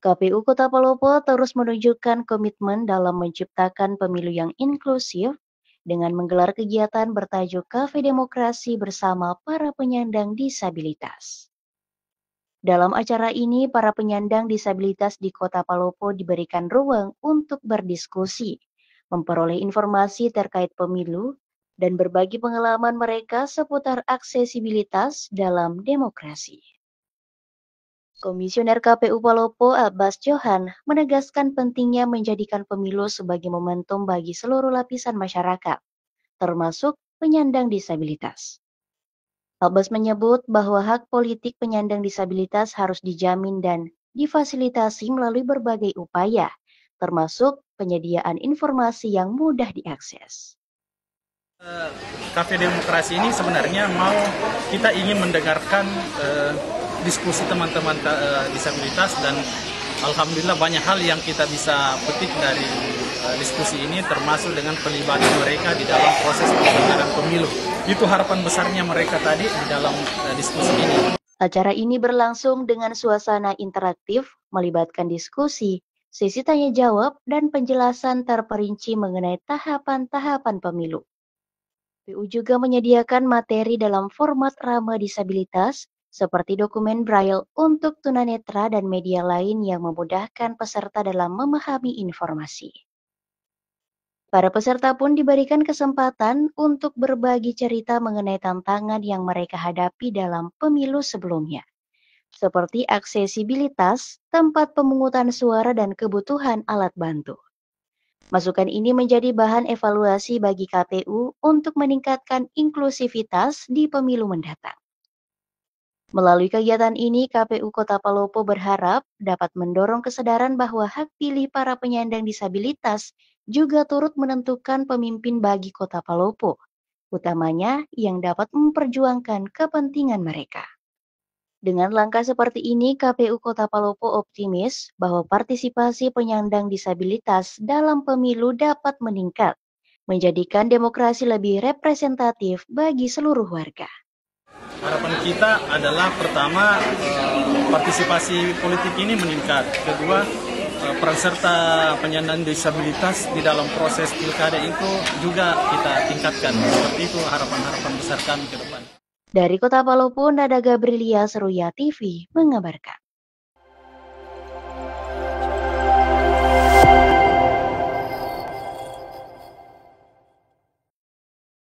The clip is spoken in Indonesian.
KPU Kota Palopo terus menunjukkan komitmen dalam menciptakan pemilu yang inklusif dengan menggelar kegiatan bertajuk Kafe Demokrasi bersama para penyandang disabilitas. Dalam acara ini, para penyandang disabilitas di Kota Palopo diberikan ruang untuk berdiskusi, memperoleh informasi terkait pemilu, dan berbagi pengalaman mereka seputar aksesibilitas dalam demokrasi. Komisioner KPU Palopo Abbas Johan menegaskan pentingnya menjadikan pemilu sebagai momentum bagi seluruh lapisan masyarakat, termasuk penyandang disabilitas. Abbas menyebut bahwa hak politik penyandang disabilitas harus dijamin dan difasilitasi melalui berbagai upaya, termasuk penyediaan informasi yang mudah diakses. Kafe Demokrasi ini sebenarnya mau kita ingin mendengarkan uh, diskusi teman-teman uh, disabilitas dan alhamdulillah banyak hal yang kita bisa petik dari uh, diskusi ini termasuk dengan pelibatan mereka di dalam proses penyelenggaraan pemilu. Itu harapan besarnya mereka tadi di dalam uh, diskusi ini. Acara ini berlangsung dengan suasana interaktif, melibatkan diskusi, sesi tanya jawab, dan penjelasan terperinci mengenai tahapan-tahapan pemilu. KPU juga menyediakan materi dalam format ramah disabilitas seperti dokumen braille untuk tunanetra dan media lain yang memudahkan peserta dalam memahami informasi. Para peserta pun diberikan kesempatan untuk berbagi cerita mengenai tantangan yang mereka hadapi dalam pemilu sebelumnya, seperti aksesibilitas, tempat pemungutan suara, dan kebutuhan alat bantu. Masukan ini menjadi bahan evaluasi bagi KPU untuk meningkatkan inklusivitas di pemilu mendatang. Melalui kegiatan ini, KPU Kota Palopo berharap dapat mendorong kesadaran bahwa hak pilih para penyandang disabilitas juga turut menentukan pemimpin bagi Kota Palopo, utamanya yang dapat memperjuangkan kepentingan mereka. Dengan langkah seperti ini, KPU Kota Palopo optimis bahwa partisipasi penyandang disabilitas dalam pemilu dapat meningkat, menjadikan demokrasi lebih representatif bagi seluruh warga. Kita adalah pertama eh, partisipasi politik ini meningkat, kedua eh, peran serta penyandang disabilitas di dalam proses pilkada itu juga kita tingkatkan. Seperti itu harapan-harapan besar kami ke depan. Dari Kota Palopo, Nada Gabrilia Seruya TV mengabarkan.